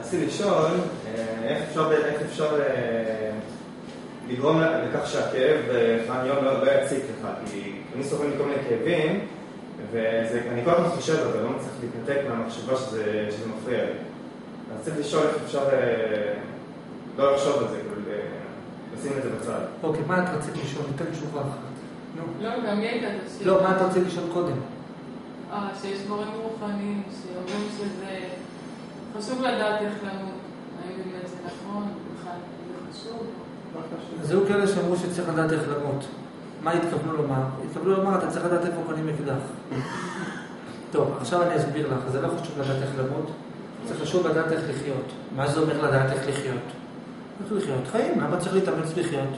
רציתי לשאול, איך אפשר, איך אפשר לגרום לכך שהכאב פעם יום לא יציק לך, כי אני סובל מכל מיני כאבים, ואני כל הזמן חושב על זה, לא מצליח להתנתק מהמחשבה שזה מפריע לי. אז צריך לשאול איך אפשר לא לחשוב על זה, כאילו, לשים את זה בצד. אוקיי, מה את רצית לשאול? ניתן תשובה אחת. לא, גם לי הייתה. לא, מה את רצית לשאול קודם? אה, שיש מורים רוחניים שאומרים שזה חשוב לדעת איך למות. האם זה נכון, בכלל זה חשוב. אז היו כאלה שאמרו שצריך לדעת איך למות. מה התכוונו לומר? התכוונו לומר, אתה צריך לדעת איפה קונים אקדח. טוב, עכשיו אני אסביר לך, זה לא חשוב לדעת איך למות, זה חשוב לדעת איך לחיות. מה זה אומר לדעת איך לחיות? איך לחיות? חיים, למה צריך להתאמץ לחיות?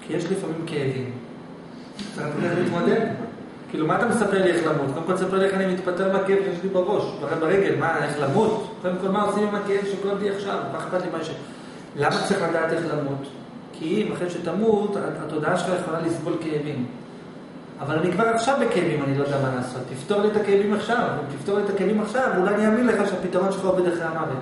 כי יש לפעמים כאבים. צריך להתמודד. כאילו, מה אתה מספר לי איך למות? קודם כל תספר לי איך אני מתפטר מהכאב שיש לי בראש, ברגל, מה, איך למות? קודם כל, מה עושים עם הכאב שכואב לי עכשיו? מה אכפת לי מה יש... למה צריך לדעת איך למות? כי אם אחרי שתמות, התודעה שלך יכולה לסבול כאבים. אבל אני כבר עכשיו בכאבים, אני לא יודע מה לעשות. תפתור לי את הכאבים עכשיו, אם תפתור לי את הכאבים עכשיו, אולי אני אאמין לך שהפתרון שלך עובד אחרי המוות.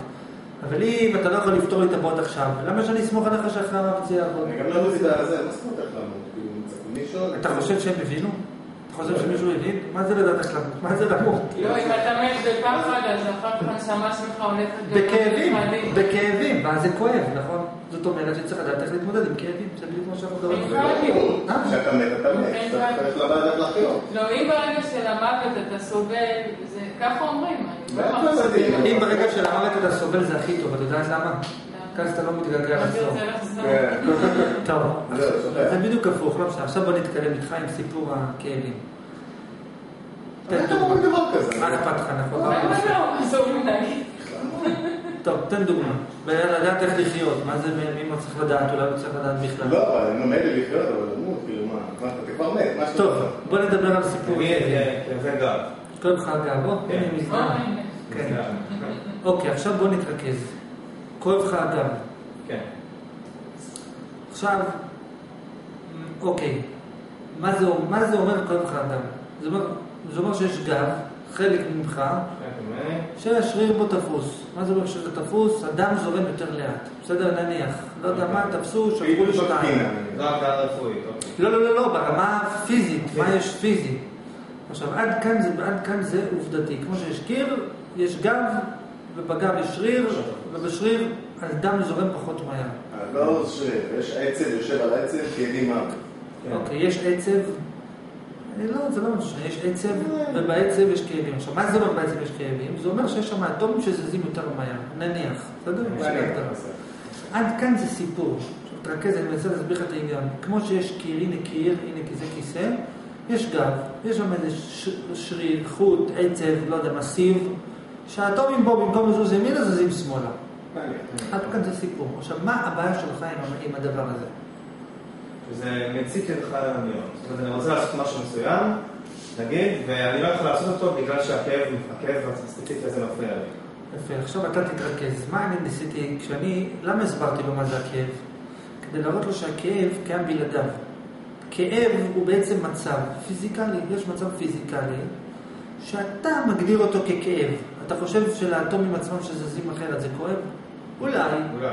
אבל אם אתה לא יכול לפתור לי את הבעיות עכשיו, למה שאני אסמוך עליך שאחרי המוות זה יעבוד? אני גם לא מבין על זה, מה זאת אומרת איך למות? אתה חושב שהם הבינו? אתה חושב שמישהו הבין? מה זה לדעת איך למות? מה זה למות? לא, אם אתה מת בפחד, אז אחר כך הנשמה שלך הולכת... בכאבים, בכאבים, ואז זה כואב, נכון? זאת אומרת שצריך לדעת איך להתמודד עם כאבים, זה בדיוק מה שאנחנו מדברים. כשאתה מת, אתה מת, צריך לדעת איך לחיות. לא, אם ברגע של המוות אתה סובל, זה ככה אומרים. אם ברגע של המוות אתה סובל זה הכי טוב, את יודעת למה? כאן אתה לא מתגעגע לחזור. טוב, זה בדיוק הפוך, לא משנה. עכשיו בוא נתקדם איתך עם סיפור הכאבים. תן דוגמה. מה אכפת לך, נכון? לא, טוב, תן דוגמה. לדעת איך לחיות, מה זה, מי צריך לדעת, אולי לא צריך לדעת בכלל. לא, אני מילא לחיות, אבל למות, כאילו מה, אתה כבר מת, מה שאתה טוב, בוא נדבר על סיפור. זה גב. כואב לך הגב, בוא, הנה מזמן. כן. אוקיי, עכשיו בוא נתרכז. כואב לך הגב. כן. עכשיו, אוקיי, מה זה, מה זה אומר כואב לך הגב? זה אומר, זה אומר שיש גב, חלק ממך, שהשריר בו תפוס. מה זה אומר שזה תפוס? הדם זורם יותר לאט. בסדר, נניח. לא יודע מה, תפסו, שברו לי שתיים. לא הגעה רפואית, לא, לא, לא, לא, ברמה הפיזית, מה יש פיזי. עכשיו, עד כאן זה, עד כאן זה עובדתי. כמו שיש קיר, יש גב, ובגב יש שריר, ובשריר הדם זורם פחות מהר. לא שריר, יש עצב, יושב על עצב, כאבים מוות. אוקיי, יש עצב, לא, זה לא משנה, יש עצב, ובעצב יש כאבים. עכשיו, מה זה אומר בעצב יש כאבים? זה אומר שיש שם אטומים שזזים יותר מהר, נניח. בסדר? עד כאן זה סיפור. עכשיו, תרכז, אני מנסה להסביר לך את העניין. כמו שיש קיר, הנה קיר, הנה זה כיסא, יש גב, יש שם איזה שריר, חוט, עצב, לא יודע, מסיב, שהאטומים בו במקום לזוז ימינה זזים שמאלה. עד כאן זה סיפור. עכשיו, מה הבעיה שלך עם הדבר הזה? שזה מציק לך לדמיון. זאת אומרת, אני רוצה לעשות משהו מסוים, נגיד, ואני לא יכול לעשות אותו בגלל שהכאב, הכאב הספציפי הזה מפריע לי. יפה, עכשיו אתה תתרכז. מה אני ניסיתי, כשאני, למה הסברתי לו מה זה הכאב? כדי להראות לו שהכאב קיים בלעדיו. כאב הוא בעצם מצב פיזיקלי, יש מצב פיזיקלי, שאתה מגדיר אותו ככאב. אתה חושב שלאטומים עצמם שזזים אחרת זה כואב? אולי. אולי.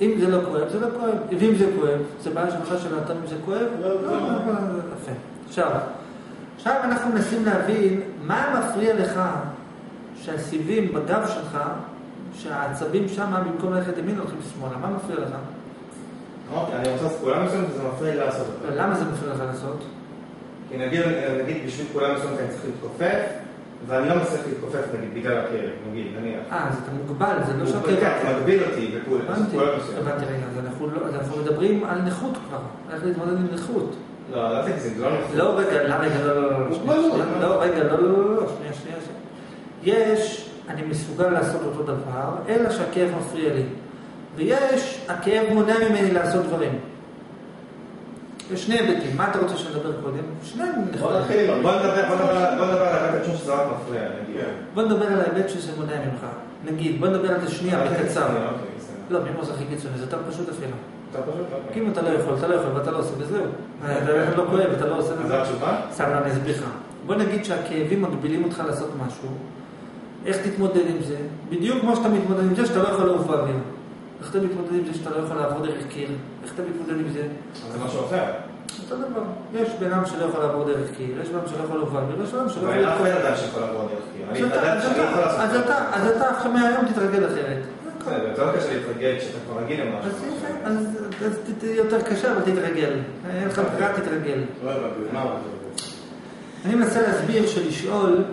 אם זה לא כואב, זה לא כואב. ואם זה כואב, זה בעיה שלך של האטומים זה כואב? לא, זה לא. יפה. עכשיו, עכשיו אנחנו מנסים להבין מה מפריע לך שהסיבים בגב שלך, שהעצבים שם במקום ללכת ימין הולכים שמאלה. מה מפריע לך? אמרתי, אני רוצה לעשות פעולה מסוימת וזה מפריע לי לעשות. למה זה מפריע לך לעשות? כי נגיד, נגיד בשביל פעולה מסוימת אני צריך להתכופף, ואני לא מצליח להתכופף נגיד בגלל הכאב, נגיד, נניח. אה, אז אתה מוגבל, זה לא שהכאב... כן, אתה מגביל אותי הבנתי, מסוימת. הבנתי רגע, אז אנחנו לא- אז אנחנו מדברים על נכות כבר, איך להתמודד עם נכות. לא, אל תגזים, זה לא נכון. לא, רגע, לא, רגע, לא, לא, לא, לא, לא, רגע, לא, לא, לא, לא, שנייה, שנייה, שנייה. יש, אני מסוגל לעשות אותו דבר, אלא שהכאב מפריע לי. ויש, הכאב מונע ממני לעשות דברים. יש שני היבטים, מה אתה רוצה שנדבר קודם? שני בוא נכונים. נתחיל עם בוא נדבר על ההיבט שזה רק מפריע, נגיד. בוא נדבר על ההיבט שזה מונע ממך. נגיד, בוא נדבר על זה שנייה, בקצר. אוקיי. לא, מימוס הכי קיצוני, זה יותר פשוט אפילו. פשוט, כי אוקיי. אם אתה לא יכול, אתה לא יכול ואתה לא עושה, וזהו. אתה לא כואב, אתה לא עושה אז זה. התשובה? סתם, אני אסביר לך. בוא נגיד שהכאבים מגבילים אותך לעשות משהו, איך תתמודד עם זה? בדיוק כמו שאתה מתמודד עם זה שאתה לא יכול לעוף באוויר. איך אתה מתמודד עם זה שאתה לא יכול לעבור דרך קיר? איך אתה מתמודד עם זה? זה משהו אחר. אותו דבר. יש בן אדם שלא יכול לעבור דרך קיר, יש בן אדם שלא יכול לעבור באוויר, יש בן אדם שלא יכול... ואין אף אדם שיכול לעבור דרך קיר. אני אז אתה- עכשיו מהיום תתרגל אחרת. זה יותר קשה להתרגל כשאתה כבר רגיל למשהו. אז יותר קשה, אבל תתרגל. אין לך תתרגל. לא? אני מנסה להסביר שלשאול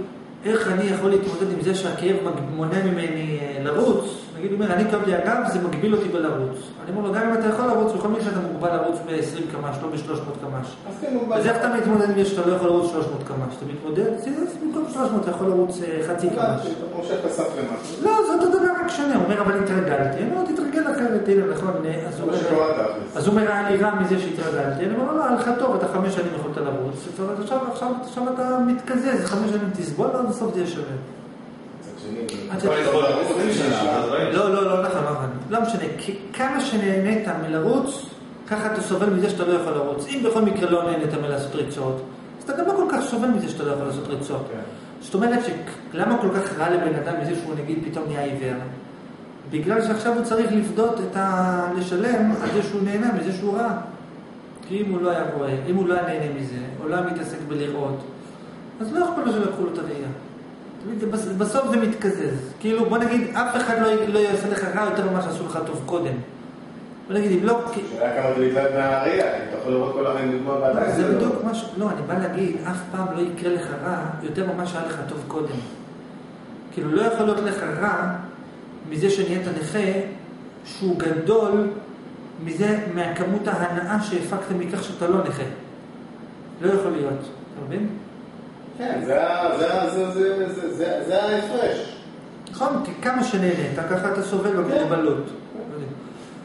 איך אני יכול להתמודד עם זה שהכאב מונע ממני אה, לרוץ. נגיד, הוא אומר, אני לי הגב, זה מגביל אותי בלרוץ. אני אומר לו, גם אם אתה יכול לרוץ, בכל מקרה אתה מוגבל לרוץ ב-20 קמ"ש, לא ב-300 קמ"ש. אז כן. אז איך אתה מתמודד עם זה שאתה לא יכול לרוץ 300 קמ"ש? אתה מתמודד, אז במקום 300 אתה יכול לרוץ אה, חצי קמ"ש. למשהו. לא, זה אותו דבר רק שונה. הוא אומר, אבל התרגלתי. אני אומר, תתרגל אחרת, הנה, נכון. אה, אז הוא זה אומר, היה לי רע מזה שהתרגלתי. אני אומר, לו, לא, היה לך טוב, אתה חמש שנים יכולת לרוץ. עכשיו, אתה מתקזז, חמש שנים תסבול, ואז בסוף זה יהיה שווה. לא. לא, לא, נכון, לא נכון. לא משנה, כמה שנהנית מלרוץ, ככה אתה סובל מזה שאתה לא יכול לרוץ. אם בכל מקרה לא נהנית מלעשות ריצות, אז אתה גם לא כל כך סובל מזה שאתה לא יכול לעשות ריצות. כן. זאת אומרת שלמה כל כך רע לבן אדם מזה שהוא נגיד פתאום נהיה עיוור? בגלל שעכשיו הוא צריך לפדות את ה... לשלם על זה שהוא נהנה מזה שהוא רע. כי אם הוא לא היה רואה, אם הוא לא היה נהנה מזה, או לא היה מתעסק בלראות, אז לא אכפת לו שלקחו לו את הראייה. בסוף זה מתקזז. כאילו, בוא נגיד, אף אחד לא, לא יעשה לך רע יותר ממה שעשו לך טוב קודם. בוא נגיד, אם לא... השאלה כמה זה להתלהב מהראייה, כי אתה יכול לראות כל החיים דוגמה ועדיין זה לא- בדיוק מה ש... לא, אני בא להגיד, אף פעם לא יקרה לך רע יותר ממה שהיה לך טוב קודם. כאילו, לא יכול להיות לך רע מזה שנהיית נכה שהוא גדול מזה, מהכמות ההנאה שהפקת מכך שאתה לא נכה. לא יכול להיות, אתה מבין? כן, זה ההפרש. נכון, כי כמה שנהנית, ככה אתה סובל במוגבלות.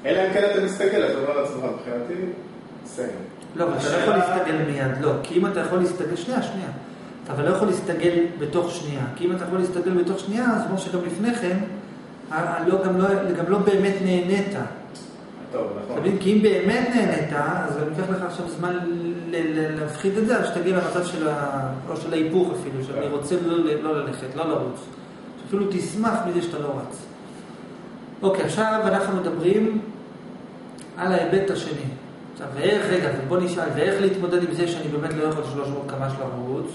אלא אם כן אתה מסתכל, אתה אומר לעצמך, מבחינתי, סיים. לא, אבל אתה לא יכול להסתגל מיד, לא. כי אם אתה יכול להסתגל, שנייה, שנייה. אתה אבל לא יכול להסתגל בתוך שנייה. כי אם אתה יכול להסתגל בתוך שנייה, אז כמו שגם לפני כן, לא, גם, לא, גם לא באמת נהנית. טוב, נכון. כי אם באמת נהנית, אז גם ייקח לך עכשיו זמן להפחית את זה, אז שתגיע למצב של ה... או של ההיפוך אפילו, שאני רוצה לא, לא ללכת, לא לרוץ. שאפילו תשמח מזה שאתה לא רץ. אוקיי, עכשיו אנחנו מדברים על ההיבט השני. עכשיו, ואיך, רגע, בוא נשאל, ואיך להתמודד עם זה שאני באמת לא יכול 300 קמ"ש לרוץ?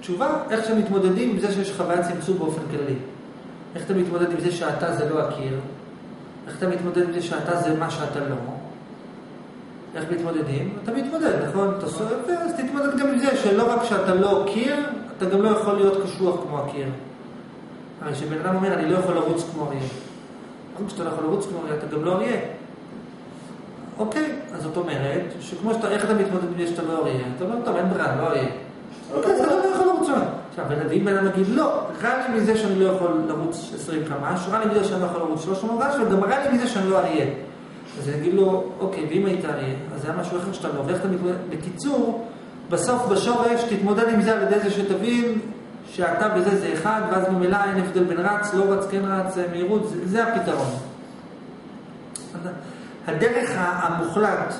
תשובה, איך שמתמודדים עם זה שיש חוויית צמצום באופן כללי. איך אתה מתמודד עם זה שאתה זה לא הקיר? איך אתה מתמודד עם זה שאתה זה מה שאתה לא? איך מתמודדים? אתה מתמודד, נכון? אתה סוער, אז תתמודד גם עם זה שלא רק שאתה לא קיר, אתה גם לא יכול להיות קשוח כמו הקיר. הרי כשבן אדם אומר, אני לא יכול לרוץ כמו אריה. גם כשאתה לא יכול לרוץ כמו אריה, אתה גם לא אריה. אוקיי, אז זאת אומרת, שכמו שאתה, איך אתה מתמודד עם זה שאתה לא אריה? אתה אומר, טוב, אין ברירה, לא אריה. אוקיי, אז אתה לא יכול לרוץ שם. עכשיו, ואם בן אדם יגיד, לא, רע לי מזה שאני לא יכול לרוץ 20 קמ"ש, רע לי מזה שאני לא יכול לרוץ 300 קמ"ש, וגם רע לי מזה שאני לא אריה. אז אני אגיד לו, אוקיי, ואם היית אריה, אז זה היה משהו אחר שאתה לא, ואיך אתה מתמודד? בקיצור, בסוף בשורש תתמודד עם זה על ידי זה שתבין שאתה בזה זה אחד, ואז ממילא אין הבדל בין רץ, לא רץ, כן רץ, מהירות, זה, זה הפתרון. הדרך המוחלט,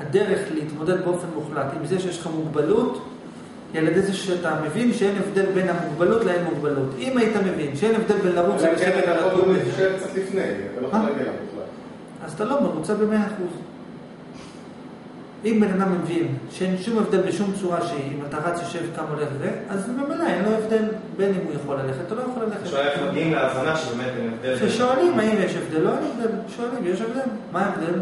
הדרך להתמודד באופן מוחלט עם זה שיש לך מוגבלות, היא על ידי זה שאתה מבין שאין הבדל בין המוגבלות לאין מוגבלות. אם היית מבין שאין הבדל בין לרוץ אלא כן אתה יכול להישאר קצת לפני, אתה לא יכול מה? להגיע למוחלט. אז אתה לא מרוצה במאה אחוז. אם בן אדם מבין שאין שום הבדל בשום צורה שהיא, אם אתה רץ, יושב, קם, הולך זה, אז ממילא אין לו הבדל בין אם הוא יכול ללכת או לא יכול ללכת. השאלה איך מגיעים להבנה שבאמת אין הבדל. כששואלים האם יש הבדל, לא אין הבדל. שואלים, יש הבדל. מה ההבדל?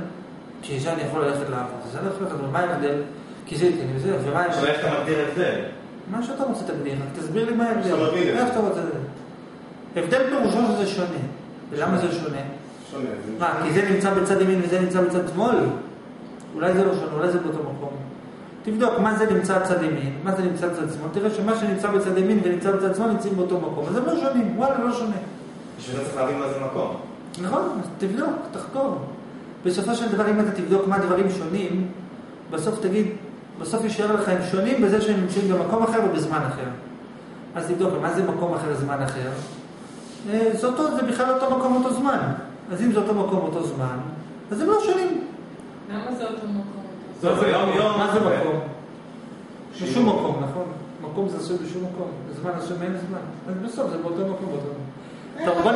כי זה אני יכול ללכת לעבוד, אז אני לא יכול ללכת, אבל מה ההבדל? כי זה איתי, וזה, ומה עכשיו ההבדל? איך אתה מגדיר הבדל? מה שאתה רוצה תגדיר, רק תסביר לי מה ההבדל. עכשיו את זה. איך אתה רוצה? הבדל פירושו שזה שונה. ולמה זה שונה? שונה. מה, כי זה נמצא בצד ימין וזה נמצא בצד שמאל? אולי זה לא שונה, אולי זה באותו מקום. תבדוק מה זה נמצא בצד ימין, מה זה נמצא בצד שמאל, תראה שמה שנמצא בצד ימין ונמצא בצד שמאל נמצאים באותו מקום, אז הם לא שונים, וואלה, לא שונה. בשביל זה צריך להבין מה זה מקום. נכון, תבדוק, תחקור. בסופו של דבר, אם אתה תבדוק מה דברים שונים, בסוף תגיד, בסוף יישאר לך הם שונים בזה שהם נמצאים במקום אחר ובזמן אחר. אז תבדוק, מה זה מקום אחר וזמן אחר? אה, זה אותו, זה בכלל אותו מקום, אותו זמן. אז אם זה אותו מקום, אותו זמן, אז הם לא שונים. למה זה אותו מקום? טוב, ביום יום... מה זה מקום? בשום מקום, נכון? מקום זה עשוי בשום מקום, זמן עשוי מאין זמן. אז בסוף זה באותו מקום, באותו מקום. טוב, בוא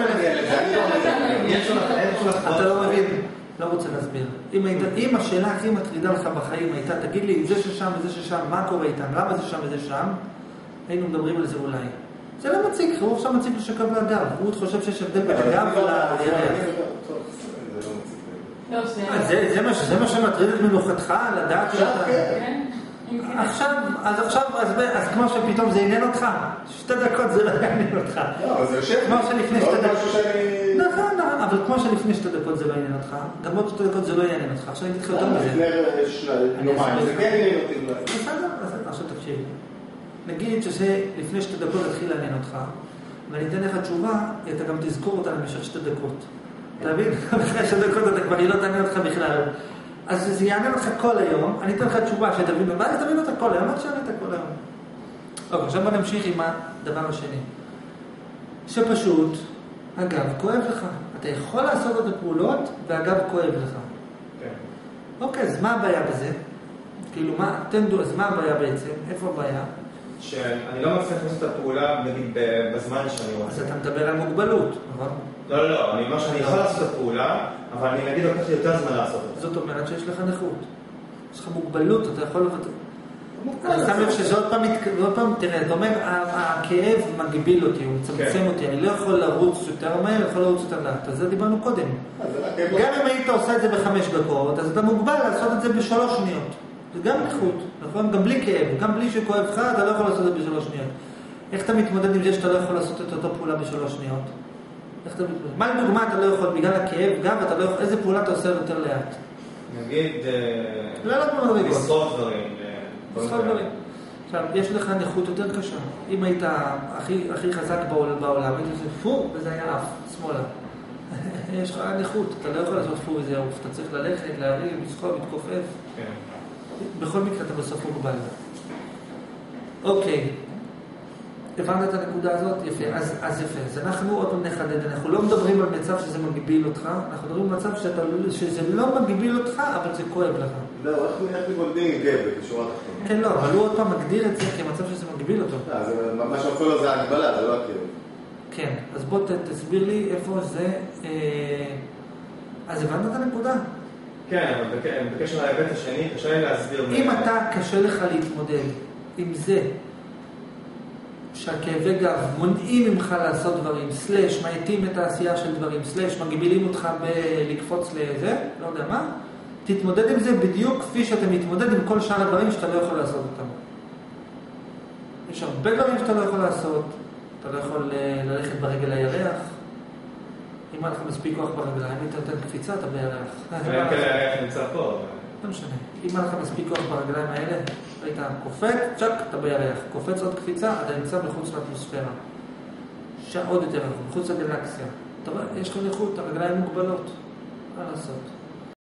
שום אין שום אתה לא מבין, לא רוצה להסביר. אם, היית, אם השאלה הכי מטרידה לך בחיים הייתה, תגיד לי, זה ששם וזה ששם, מה קורה איתם, למה זה שם וזה שם, היינו מדברים על זה אולי. זה לא מציק, הוא עכשיו מציק לשקב לאגב. הוא חושב שיש הבדל בין הגב לירח. זה לא. לא. אה, זה- זה מה שמטריד את מנוחתך, לדעת שאתה... כן? עכשיו, אז עכשיו, אז כמו שפתאום זה עניין אותך, שתי דקות זה לא יעניין אותך. לא, אבל זה יושב. כמו שלפני לא שתי דקות. נכון, נכון, אבל כמו שלפני שתי דקות זה לא עניין אותך, גם עוד שתי דקות זה לא יעניין אותך, עכשיו אני אגיד לך יותר מזה. לפני יומיים, זה כן עניין אותי. בסדר, עכשיו תקשיב. נגיד שזה לפני שתי דקות יתחיל לעניין אותך, ואני אתן לך תשובה, אתה גם תזכור אותה למשך שתי דקות. אתה מבין? אחרי שתי דקות אתה כבר היא לא תעניין אותך בכלל. אז זה יעניין אותך כל היום, אני אתן לך תשובה שתבין, ואז תבין אותה כל היום, עד שענית כל היום. אוקיי, עכשיו בוא נמשיך עם הדבר השני. שפשוט, הגב כואב לך. אתה יכול לעשות את הפעולות, והגב כואב לך. כן. אוקיי, אז מה הבעיה בזה? כאילו, מה, תן דו, אז מה הבעיה בעצם? איפה הבעיה? שאני לא מצליח לעשות את הפעולה, נגיד, בזמן שאני אז רוצה. אתה מדבר על מוגבלות, נכון? לא, לא, לא, אני אומר שאני יכול לעשות את הפעולה, אבל אני נגיד לוקח לי יותר זמן לעשות את זה. זאת אומרת שיש לך נכות. יש לך מוגבלות, אתה יכול. אני שם לב שזה עוד פעם, עוד פעם, תראה, אתה אומר, הכאב מגביל אותי, הוא מצמצם כן. אותי, אני לא יכול לרוץ יותר מהר, יכול לרוץ יותר לאט. אז זה דיברנו קודם. אז גם אם היית עושה את זה בחמש דקות, אז אתה מוגבל לעשות את זה בשלוש שניות. זה גם נכות, נכון? גם בלי כאב, גם בלי שכואב לך, אתה לא יכול לעשות את זה בשלוש שניות. איך אתה מתמודד עם זה שאתה לא יכול לעשות את אותה פעולה בשלוש שניות? איך אתה מתמודד? מה לדוגמה אתה לא יכול, בגלל הכאב, גם אתה לא יכול, איזה פעולה אתה עושה יותר לאט? נגיד, אה, לא, לא במדרגות. לשרוף דברים. אה, דברים לשרוף כאלה. דברים. עכשיו, יש לך נכות יותר קשה. אם היית הכי, הכי חזק בעול- בעולם, היית עושה פו, וזה היה עף, שמאלה. יש לך נכות, אתה לא יכול לעשות פו וזה יעוף. אתה צריך ללכת, להרים, לסחוב, להתכופף. כן. בכל מקרה אתה בסוף מוגבל. אוקיי. הבנת את הנקודה הזאת? יפה. אז, אז יפה. אז אנחנו עוד פעם נחדד. אנחנו לא מדברים על מצב שזה מגביל אותך, אנחנו מדברים על מצב שאתה, שזה לא מגביל אותך, אבל זה כואב לך. לא, איך מתמודדים עם כאב בשורה התחתונה? כן, לא, אבל הוא עוד פעם מגדיר את זה כמצב שזה מגביל אותו. אה, זה- מה שמפריע לו זה ההגבלה, זה לא הכאב. כן. אז בוא תסביר לי איפה זה... אה... אז הבנת את הנקודה? כן, אבל בק- בקשר להיבט השני, קשה לי להסביר. אם אתה קשה לך להתמודד עם זה שהכאבי גב מונעים ממך לעשות דברים, סלאש מאטים את העשייה של דברים, סלאש מגבילים אותך בלקפוץ לזה, לא יודע מה, תתמודד עם זה בדיוק כפי שאתה מתמודד עם כל שאר הדברים שאתה לא יכול לעשות אותם. יש הרבה דברים שאתה לא יכול לעשות, אתה לא יכול אה, ללכת ברגל לירח, אם היה לך מספיק כוח ברגליים, היית נותן קפיצה, אתה בירח. אלא אם כן הירח נמצא פה. לא משנה. אם היה לך מספיק כוח ברגליים האלה, היית קופץ, צ'אק, אתה בירח. קופץ עוד קפיצה, אתה נמצא מחוץ לאטמוספירה. שעה עוד יותר רחוק, מחוץ לגלקסיה. אתה רואה, יש לך נכות, הרגליים מוגבלות. מה לעשות?